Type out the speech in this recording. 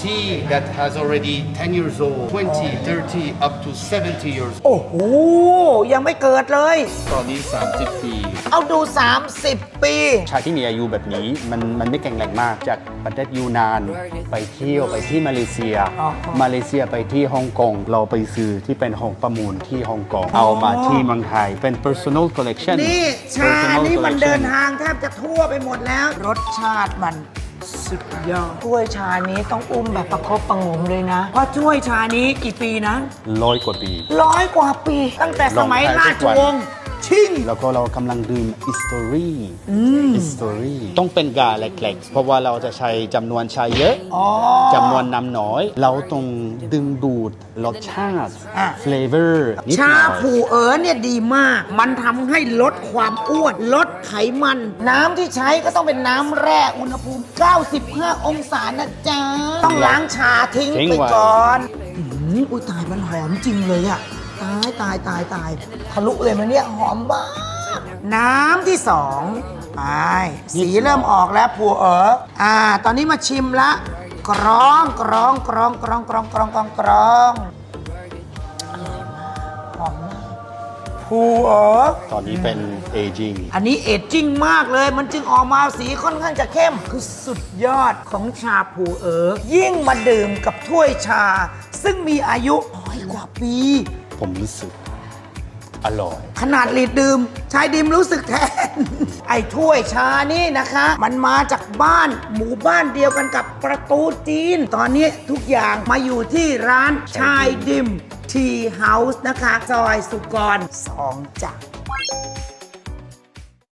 Tea that has already 10 years old, 20, 30, up to 70 years old. โอ้โห ยังไม่เกิดเลย ตอนนี้ 30 ปี เอาดู 30 ปี ชาที่มีอายุแบบนี้มันมันไม่แข็งแรงมากจากประเทศยูนาน ไปเที่ยวไปที่มาเลเซียอ๋อมาเลเซียไปที่ฮ่องกง เราไปซื้อที่เป็นห้องประมูลที่ฮ่องกง เอามาที่เมืองไทย เป็น personal collection นี่ ชา Personal นี่มัน collection เดินทางแทบจะทั่วไปหมดแล้ว รสชาติมัน สุดยอดถ้วยชานี้ต้องอุ้มแบบประคบประหงมเลยนะ เพราะถ้วยชานี้กี่ปีนะร้อยกว่าปี ร้อยกว่าปี ตั้งแต่สมัยลองทายราทุชกวันวงศ์ ชิ่งแล้วก็เรากำลังดื่ม history history ต้องเป็นกาเล็กๆ เพราะว่าเราจะใช้จำนวนชาเยอะอ๋อจำนวนน้ำน้อย เราต้องดึงดูดรสชาติอะ flavor นิดหชาน่อยผูเอ๋อเนี่ยดีมาก มันทำให้ลดความอ้วน ลดไขมัน น้ำที่ใช้ก็ต้องเป็นน้ำแร่อุณหภูมิ 95 องศานะจ๊ะ ต้องล้างชาทิ้งทิ้งไปไว้ ก่อน อื้อหืออุ้ยตายมันหอมจริงเลยอะ ตายตายตายตายทะลุเลยมันเนี่ยหอมมาก น้ำที่สองไปสีเริ่มออกแล้วผูเอ๋ออ่า ตอนนี้มาชิมละกรองกรองกรองกรองกรองกรองกรองกรองหอมมากผูเอ๋อตอนนี้เป็น aging อันนี้เอจจิ้งมากเลย มันจึงออกมาสีค่อนข้างจะเข้ม คือสุดยอดของชาผูเอ๋อยิ่งมาดื่มกับถ้วยชา ซึ่งมีอายุร้อยกว่าปี ผมรู้สึกอร่อย ขนาดลีดดื่มชายดิมรู้สึกแทน ไอ้ถ้วยชานี่นะคะ มันมาจากบ้านหมู่บ้านเดียวกันกับประตูจีน ตอนนี้ทุกอย่างมาอยู่ที่ร้านชายดิมทีเฮาส์นะคะ ซอยสุกรสองจ้ะ